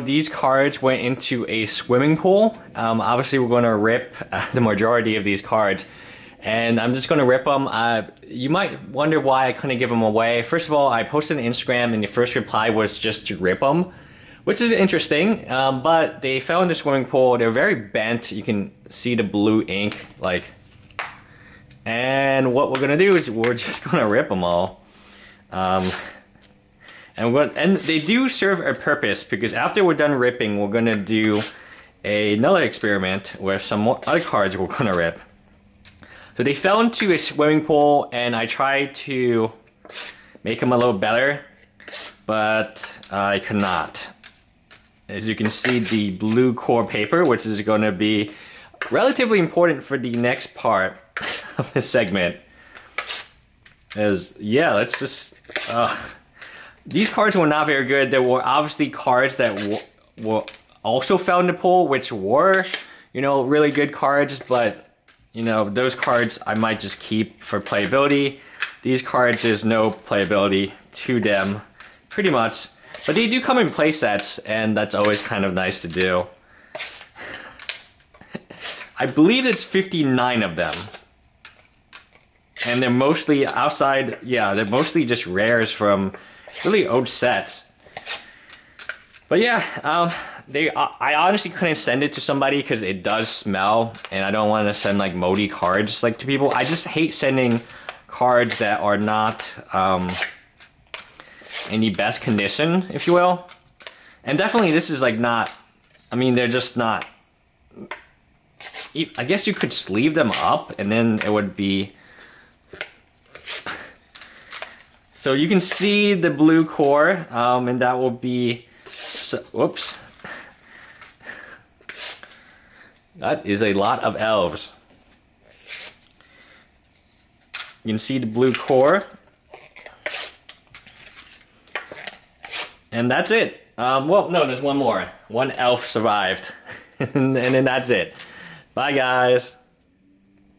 These cards went into a swimming pool. Um, obviously, we're going to rip uh, the majority of these cards. And I'm just going to rip them. Uh, you might wonder why I couldn't give them away. First of all, I posted on Instagram and the first reply was just to rip them. Which is interesting, um, but they fell in the swimming pool. They're very bent. You can see the blue ink, like. And what we're gonna do is we're just gonna rip them all. Um, and what and they do serve a purpose because after we're done ripping, we're gonna do another experiment with some other cards we're gonna rip. So they fell into a swimming pool and I tried to make them a little better, but I could not. As you can see, the blue core paper, which is gonna be relatively important for the next part of this segment, is, yeah, let's just, uh, these cards were not very good. There were obviously cards that were also found in the pool, which were, you know, really good cards, but, you know, those cards I might just keep for playability. These cards, there's no playability to them, pretty much. But they do come in play sets, and that's always kind of nice to do. I believe it's 59 of them. And they're mostly outside, yeah, they're mostly just rares from really old sets. But yeah, um, they I honestly couldn't send it to somebody because it does smell, and I don't want to send like moldy cards like to people. I just hate sending cards that are not um, in the best condition, if you will. And definitely, this is like not. I mean, they're just not. I guess you could sleeve them up, and then it would be So you can see the blue core, um, and that will be, so, whoops. That is a lot of elves. You can see the blue core. And that's it. Um, well, no, there's one more. One elf survived. and, and then that's it. Bye, guys.